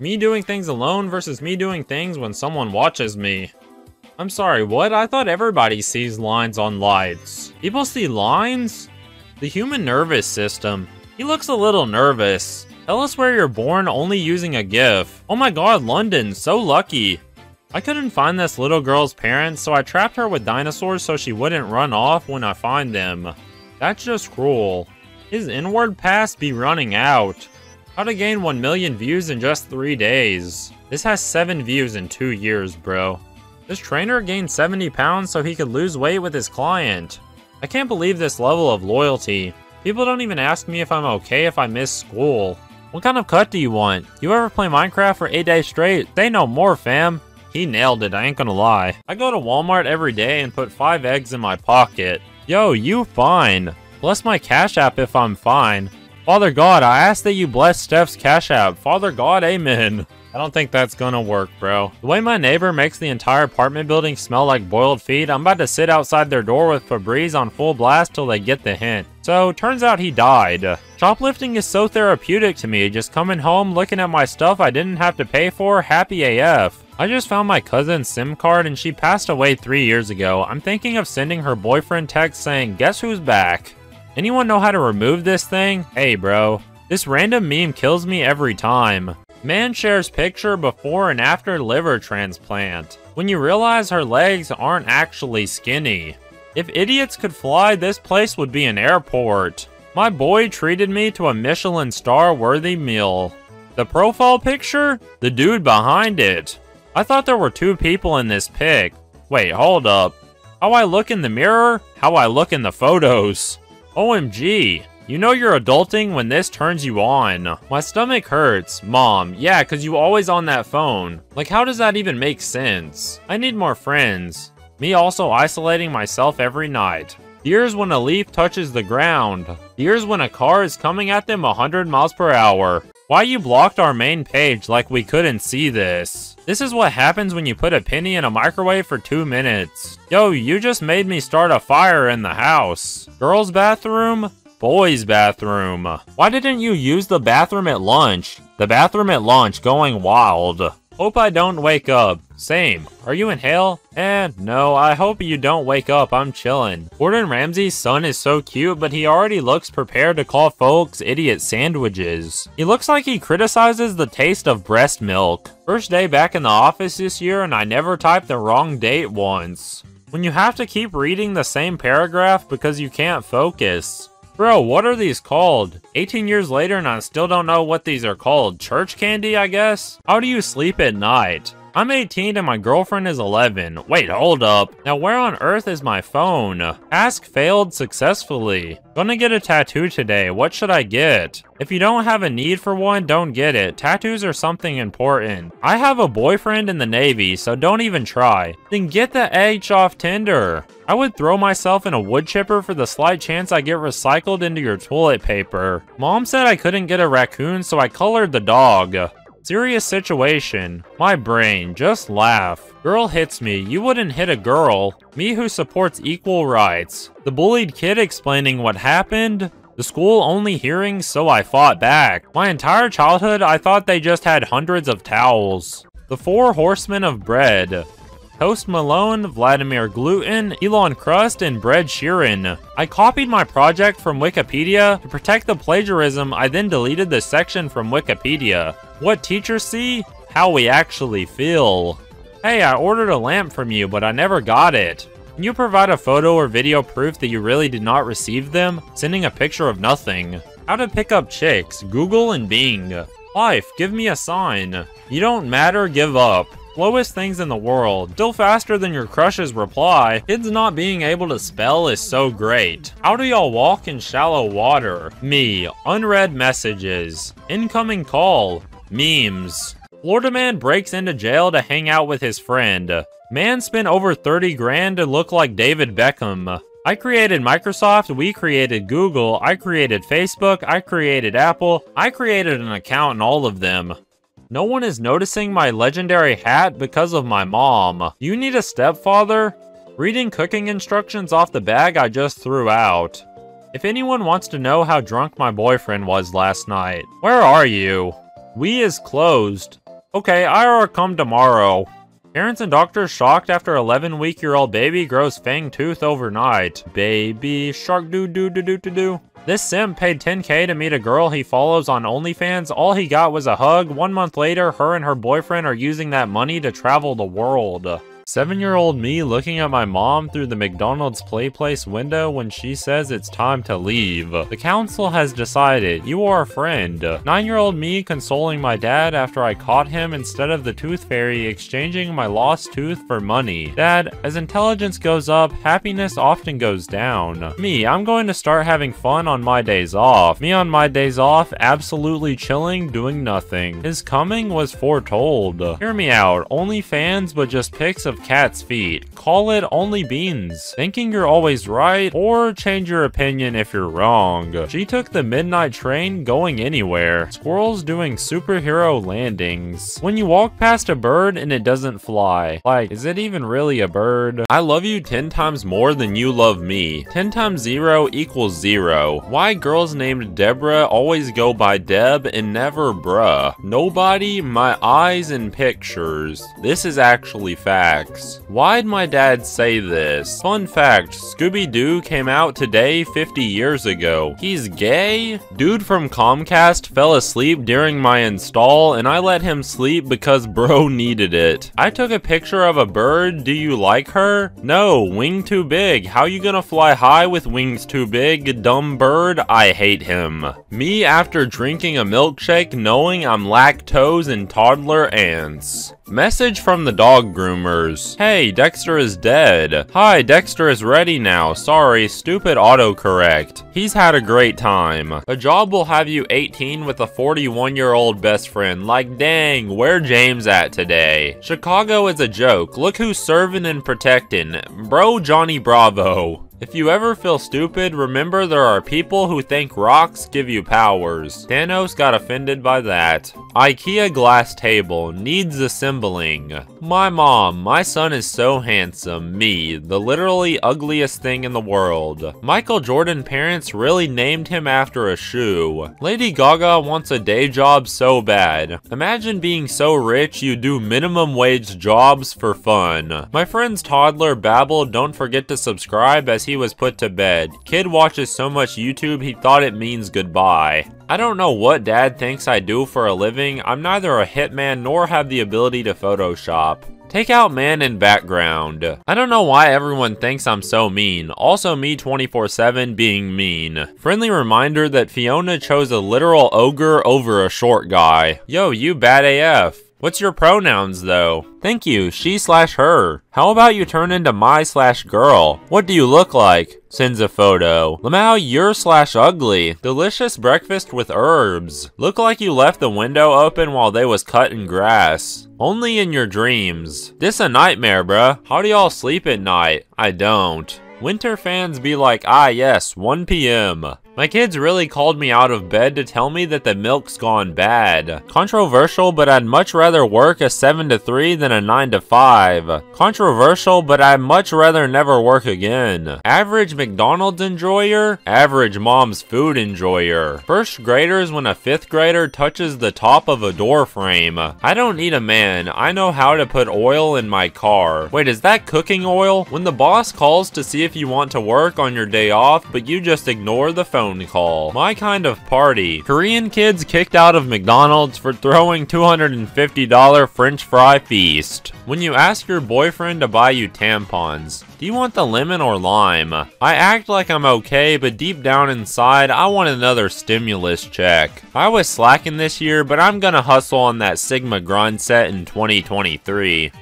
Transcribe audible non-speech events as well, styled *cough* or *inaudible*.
Me doing things alone versus me doing things when someone watches me. I'm sorry, what? I thought everybody sees lines on lights. People see lines? The human nervous system. He looks a little nervous. Tell us where you're born only using a GIF. Oh my god, London, so lucky. I couldn't find this little girl's parents, so I trapped her with dinosaurs so she wouldn't run off when I find them. That's just cruel. His inward pass be running out. How to gain 1 million views in just 3 days. This has 7 views in 2 years, bro. This trainer gained 70 pounds so he could lose weight with his client. I can't believe this level of loyalty. People don't even ask me if I'm okay if I miss school. What kind of cut do you want? You ever play Minecraft for 8 days straight? They know more, fam. He nailed it, I ain't gonna lie. I go to Walmart every day and put 5 eggs in my pocket. Yo, you fine. Bless my Cash App if I'm fine. Father God, I ask that you bless Steph's Cash App. Father God, amen. I don't think that's gonna work, bro. The way my neighbor makes the entire apartment building smell like boiled feet, I'm about to sit outside their door with Febreze on full blast till they get the hint. So, turns out he died. Shoplifting is so therapeutic to me, just coming home, looking at my stuff I didn't have to pay for, happy AF. I just found my cousin's SIM card and she passed away three years ago. I'm thinking of sending her boyfriend text saying, guess who's back? Anyone know how to remove this thing? Hey bro. This random meme kills me every time. Man shares picture before and after liver transplant. When you realize her legs aren't actually skinny. If idiots could fly, this place would be an airport. My boy treated me to a Michelin star worthy meal. The profile picture? The dude behind it. I thought there were two people in this pic. Wait, hold up. How I look in the mirror? How I look in the photos. OMG. You know you're adulting when this turns you on. My stomach hurts. Mom, yeah, cause you always on that phone. Like how does that even make sense? I need more friends. Me also isolating myself every night. Here's when a leaf touches the ground. Here's when a car is coming at them 100 miles per hour. Why you blocked our main page like we couldn't see this? This is what happens when you put a penny in a microwave for two minutes. Yo, you just made me start a fire in the house. Girls' bathroom? Boys' bathroom. Why didn't you use the bathroom at lunch? The bathroom at lunch going wild. Hope I don't wake up. Same. Are you in hell? Eh, no, I hope you don't wake up. I'm chillin'. Gordon Ramsay's son is so cute, but he already looks prepared to call folks idiot sandwiches. He looks like he criticizes the taste of breast milk. First day back in the office this year, and I never typed the wrong date once. When you have to keep reading the same paragraph because you can't focus. Bro, what are these called? 18 years later and I still don't know what these are called. Church candy, I guess? How do you sleep at night? I'm 18 and my girlfriend is 11. Wait, hold up. Now where on earth is my phone? Ask failed successfully. Gonna get a tattoo today. What should I get? If you don't have a need for one, don't get it. Tattoos are something important. I have a boyfriend in the Navy, so don't even try. Then get the H off Tinder. I would throw myself in a wood chipper for the slight chance I get recycled into your toilet paper. Mom said I couldn't get a raccoon, so I colored the dog. Serious situation. My brain, just laugh. Girl hits me, you wouldn't hit a girl. Me who supports equal rights. The bullied kid explaining what happened. The school only hearing, so I fought back. My entire childhood, I thought they just had hundreds of towels. The Four Horsemen of Bread. Post Malone, Vladimir Gluten, Elon Crust, and Bread Sheeran. I copied my project from Wikipedia. To protect the plagiarism, I then deleted the section from Wikipedia. What teachers see? How we actually feel. Hey, I ordered a lamp from you, but I never got it. Can you provide a photo or video proof that you really did not receive them? Sending a picture of nothing. How to pick up chicks, Google and Bing. Life, give me a sign. You don't matter, give up. Slowest things in the world, still faster than your crush's reply. Kids not being able to spell is so great. How do y'all walk in shallow water? Me, unread messages. Incoming call. Memes. Florida man breaks into jail to hang out with his friend. Man spent over 30 grand to look like David Beckham. I created Microsoft, we created Google, I created Facebook, I created Apple, I created an account in all of them. No one is noticing my legendary hat because of my mom. You need a stepfather? Reading cooking instructions off the bag I just threw out. If anyone wants to know how drunk my boyfriend was last night, where are you? We is closed. Okay, IR come tomorrow. Parents and doctors shocked after 11 week year old baby grows fang tooth overnight. Baby shark doo doo doo doo doo doo. This sim paid 10k to meet a girl he follows on OnlyFans. All he got was a hug. One month later, her and her boyfriend are using that money to travel the world. Seven year old me looking at my mom through the McDonald's play place window when she says it's time to leave. The council has decided you are a friend. Nine year old me consoling my dad after I caught him instead of the tooth fairy exchanging my lost tooth for money. Dad, as intelligence goes up, happiness often goes down. Me, I'm going to start having fun on my days off. Me on my days off, absolutely chilling, doing nothing. His coming was foretold. Hear me out, only fans but just pics of cat's feet. Call it only beans. Thinking you're always right, or change your opinion if you're wrong. She took the midnight train going anywhere. Squirrels doing superhero landings. When you walk past a bird and it doesn't fly. Like, is it even really a bird? I love you 10 times more than you love me. 10 times 0 equals 0. Why girls named Deborah always go by Deb and never bruh? Nobody, my eyes and pictures. This is actually fact facts. Why'd my dad say this? Fun fact, Scooby-Doo came out today 50 years ago. He's gay? Dude from Comcast fell asleep during my install and I let him sleep because *laughs* bro needed it. I took a picture of a bird, do you like her? No, wing too big. How you gonna fly high with wings too big, dumb bird? I hate him. Me after drinking a milkshake knowing I'm lactose and toddler ants. Message from the dog groomers. Hey, Dexter is dead. Hi, Dexter is ready now. Sorry, stupid autocorrect. He's had a great time. A job will have you 18 with a 41 year old best friend. Like, dang, where James at today? Chicago is a joke. Look who's serving and protecting. Bro Johnny Bravo. If you ever feel stupid, remember there are people who think rocks give you powers. Thanos got offended by that. IKEA glass table needs assembling. My mom, my son is so handsome. Me, the literally ugliest thing in the world. Michael Jordan parents really named him after a shoe. Lady Gaga wants a day job so bad. Imagine being so rich you do minimum wage jobs for fun. My friend's toddler babbled don't forget to subscribe as he was put to bed. Kid watches so much YouTube he thought it means goodbye. I don't know what dad thinks I do for a living. I'm neither a hitman nor have the ability to Photoshop. Take out man in background. I don't know why everyone thinks I'm so mean. Also me 24-7 being mean. Friendly reminder that Fiona chose a literal ogre over a short guy. Yo, you bad AF. What's your pronouns though? Thank you, she slash her. How about you turn into my slash girl? What do you look like? Sends a photo. Lamau, you're slash ugly. Delicious breakfast with herbs. Look like you left the window open while they was cutting grass. Only in your dreams. This a nightmare, bruh. How do y'all sleep at night? I don't. Winter fans be like, ah yes, 1 p.m. My kids really called me out of bed to tell me that the milk's gone bad. Controversial, but I'd much rather work a 7 to 3 than a 9 to 5. Controversial, but I'd much rather never work again. Average McDonald's enjoyer, average mom's food enjoyer. First graders when a 5th grader touches the top of a door frame. I don't need a man, I know how to put oil in my car. Wait, is that cooking oil? When the boss calls to see if you want to work on your day off, but you just ignore the phone phone call. My kind of party. Korean kids kicked out of McDonald's for throwing $250 french fry feast. When you ask your boyfriend to buy you tampons, do you want the lemon or lime? I act like I'm okay, but deep down inside, I want another stimulus check. I was slacking this year, but I'm gonna hustle on that Sigma grind set in 2023.